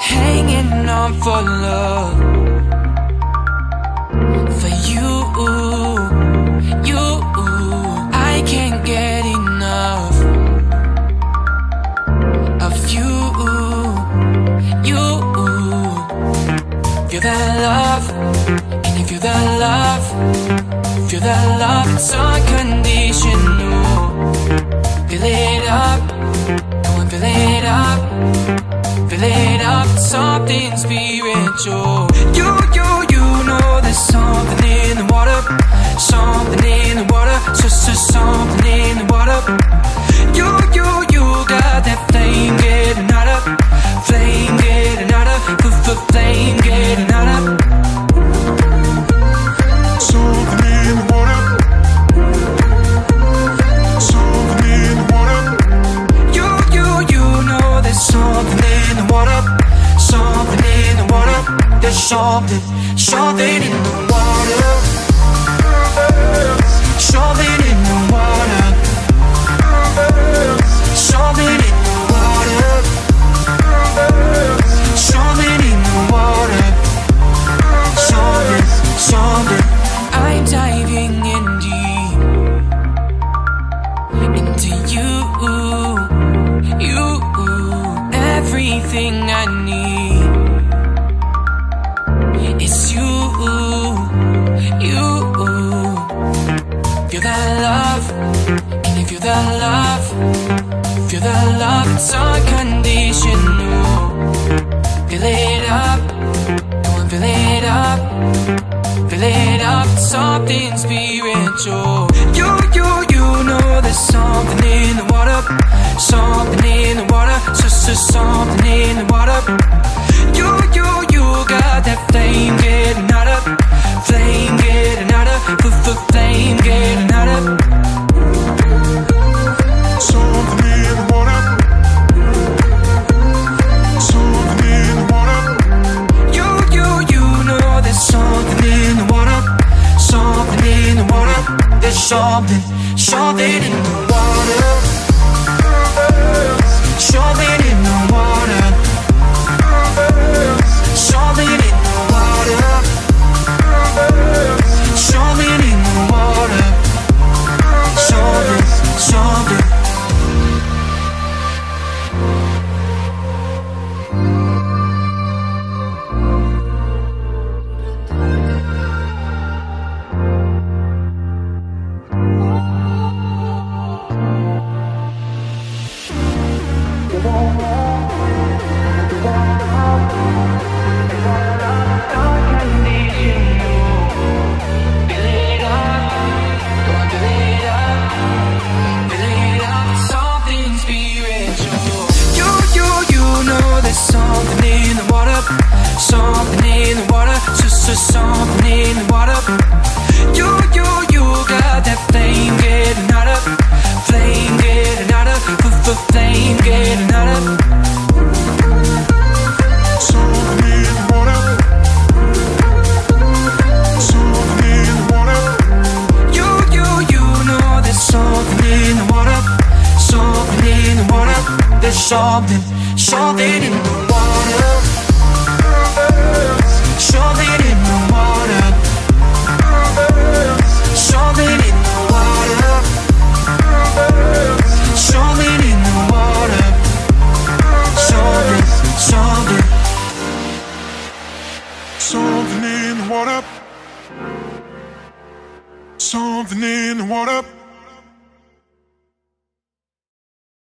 Hanging on for love Feel that love Can you feel that love? Feel that love, it's unconditional. Fill it up, go and fill it up. Fill it up, something spiritual. You, you, you Something, something in the water. Something in the water. Something in the water. Something in the water. Something, something I'm diving in deep into you, you, everything I need. Feel that love, can you feel that love? Feel that love, it's unconditional. Fill it up, go and fill it up. Fill it up, something spiritual. You, you, you know there's something in the water, something in the water, so, so something in the water. You, you, you got that flame Something, something in the water. Something in the water. So, so something in the water. You, you, you got that flame getting hotter, flame getting f, f, flame getting hotter. Something in the water. Something in the water. You, you, you know there's something in the water, something in the water. There's something, something in the water. Water. Something in the water.